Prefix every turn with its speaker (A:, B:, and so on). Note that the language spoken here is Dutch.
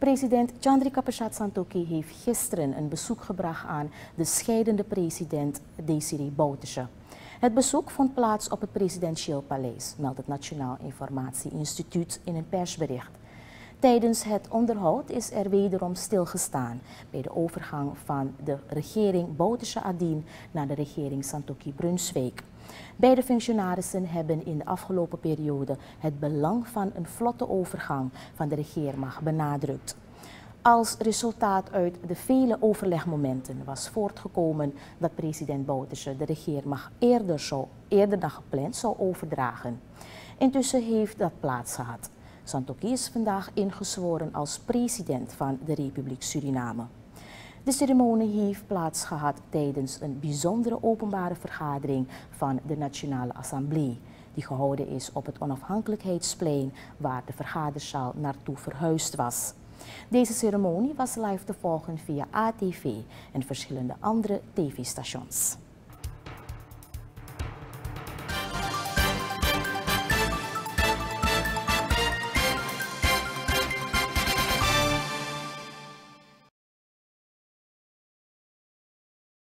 A: President Chandrika Prasad Santokhi heeft gisteren een bezoek gebracht aan de scheidende president Desiree Bouterse. Het bezoek vond plaats op het presidentieel paleis, meldt het Nationaal Informatie Instituut in een persbericht. Tijdens het onderhoud is er wederom stilgestaan bij de overgang van de regering Bouterse Adien naar de regering Santokhi Brunswijk. Beide functionarissen hebben in de afgelopen periode het belang van een vlotte overgang van de regeermacht benadrukt. Als resultaat uit de vele overlegmomenten was voortgekomen dat president Bouterse de regeermacht eerder, zou, eerder dan gepland zou overdragen. Intussen heeft dat plaats gehad. Santokhi is vandaag ingezworen als president van de Republiek Suriname. De ceremonie heeft plaatsgehad tijdens een bijzondere openbare vergadering van de Nationale Assemblée, die gehouden is op het Onafhankelijkheidsplein waar de vergaderzaal naartoe verhuisd was. Deze ceremonie was live te volgen via ATV en verschillende andere tv-stations.